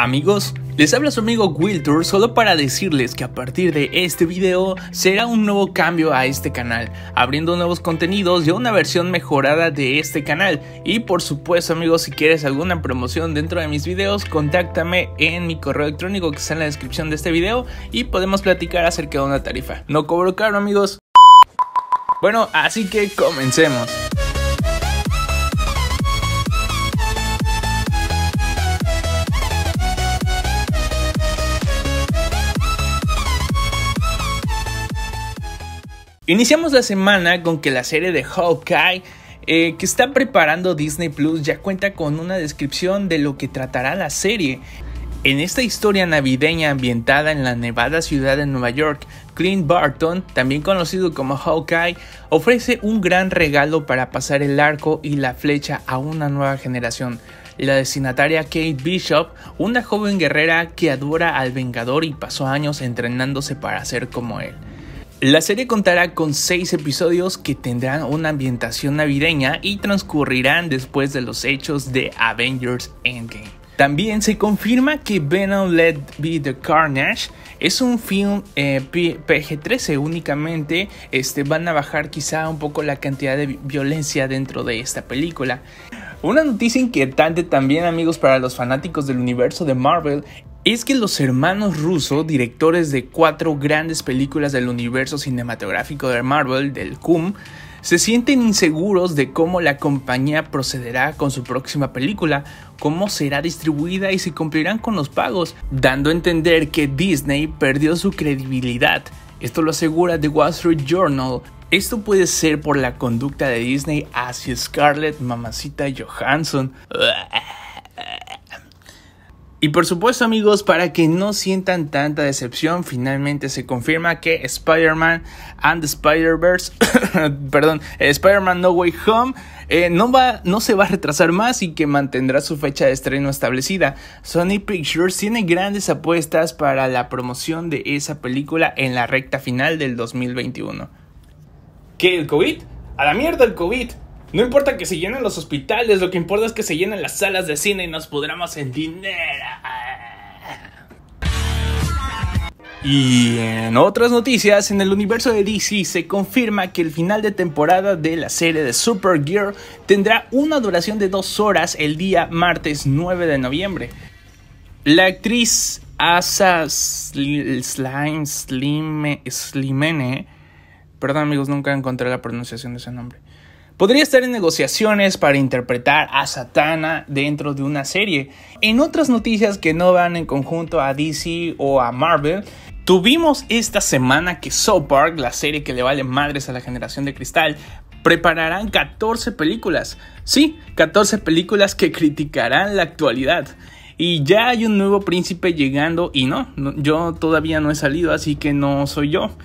Amigos, les habla su amigo Wiltur solo para decirles que a partir de este video será un nuevo cambio a este canal, abriendo nuevos contenidos y una versión mejorada de este canal. Y por supuesto amigos, si quieres alguna promoción dentro de mis videos, contáctame en mi correo electrónico que está en la descripción de este video y podemos platicar acerca de una tarifa. No cobro caro amigos. Bueno, así que comencemos. Iniciamos la semana con que la serie de Hawkeye eh, que está preparando Disney Plus ya cuenta con una descripción de lo que tratará la serie. En esta historia navideña ambientada en la nevada ciudad de Nueva York, Clint Barton, también conocido como Hawkeye, ofrece un gran regalo para pasar el arco y la flecha a una nueva generación. La destinataria Kate Bishop, una joven guerrera que adora al Vengador y pasó años entrenándose para ser como él. La serie contará con 6 episodios que tendrán una ambientación navideña y transcurrirán después de los hechos de Avengers Endgame. También se confirma que Venom Let Be the Carnage es un film eh, PG-13 únicamente. Este, van a bajar quizá un poco la cantidad de violencia dentro de esta película. Una noticia inquietante también amigos para los fanáticos del universo de Marvel es que los hermanos Russo, directores de cuatro grandes películas del universo cinematográfico de Marvel, del CUM, se sienten inseguros de cómo la compañía procederá con su próxima película, cómo será distribuida y si cumplirán con los pagos, dando a entender que Disney perdió su credibilidad. Esto lo asegura The Wall Street Journal. Esto puede ser por la conducta de Disney hacia Scarlett Mamacita Johansson. Y por supuesto amigos, para que no sientan tanta decepción, finalmente se confirma que Spider-Man and Spider-Verse, perdón, Spider-Man No Way Home eh, no, va, no se va a retrasar más y que mantendrá su fecha de estreno establecida. Sony Pictures tiene grandes apuestas para la promoción de esa película en la recta final del 2021. ¿Qué? ¿El COVID? A la mierda el COVID. No importa que se llenen los hospitales, lo que importa es que se llenen las salas de cine y nos pudramos en dinero. Y en otras noticias, en el universo de DC se confirma que el final de temporada de la serie de Supergirl tendrá una duración de dos horas el día martes 9 de noviembre. La actriz Asa Slime, Slimene, perdón amigos, nunca encontré la pronunciación de ese nombre podría estar en negociaciones para interpretar a Satana dentro de una serie. En otras noticias que no van en conjunto a DC o a Marvel, tuvimos esta semana que South Park, la serie que le vale madres a la generación de cristal, prepararán 14 películas. Sí, 14 películas que criticarán la actualidad. Y ya hay un nuevo príncipe llegando y no, yo todavía no he salido, así que no soy yo.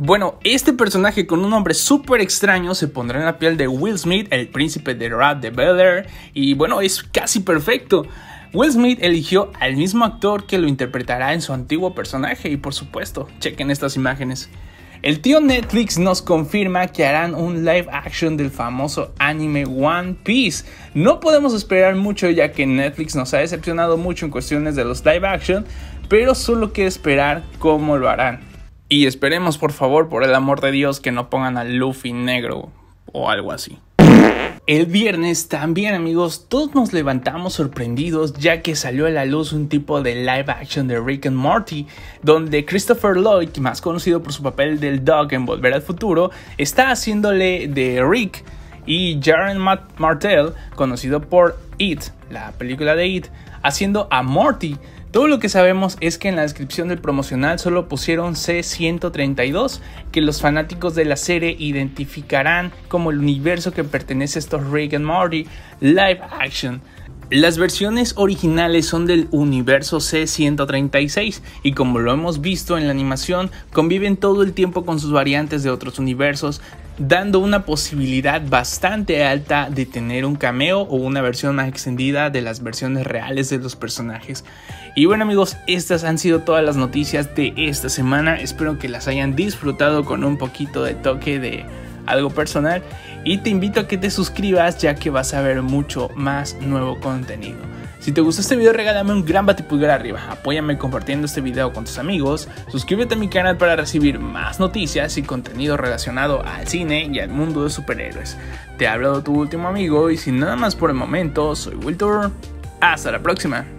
Bueno, este personaje con un nombre súper extraño se pondrá en la piel de Will Smith, el príncipe de Rap de Bel Air, y bueno, es casi perfecto. Will Smith eligió al mismo actor que lo interpretará en su antiguo personaje y por supuesto, chequen estas imágenes. El tío Netflix nos confirma que harán un live action del famoso anime One Piece. No podemos esperar mucho ya que Netflix nos ha decepcionado mucho en cuestiones de los live action, pero solo que esperar cómo lo harán. Y esperemos, por favor, por el amor de Dios, que no pongan a Luffy negro o algo así. El viernes también amigos, todos nos levantamos sorprendidos ya que salió a la luz un tipo de live action de Rick and Morty, donde Christopher Lloyd, más conocido por su papel del Dog en Volver al Futuro, está haciéndole de Rick y Jaren Martell, conocido por It, la película de It, haciendo a Morty. Todo lo que sabemos es que en la descripción del promocional solo pusieron C132, que los fanáticos de la serie identificarán como el universo que pertenece a estos Rick Morty live action. Las versiones originales son del universo C136 y como lo hemos visto en la animación, conviven todo el tiempo con sus variantes de otros universos, dando una posibilidad bastante alta de tener un cameo o una versión más extendida de las versiones reales de los personajes. Y bueno amigos, estas han sido todas las noticias de esta semana, espero que las hayan disfrutado con un poquito de toque de algo personal y te invito a que te suscribas ya que vas a ver mucho más nuevo contenido. Si te gustó este video regálame un gran batipulgar arriba, apóyame compartiendo este video con tus amigos, suscríbete a mi canal para recibir más noticias y contenido relacionado al cine y al mundo de superhéroes. Te ha hablado tu último amigo y sin nada más por el momento, soy Wiltor. Hasta la próxima.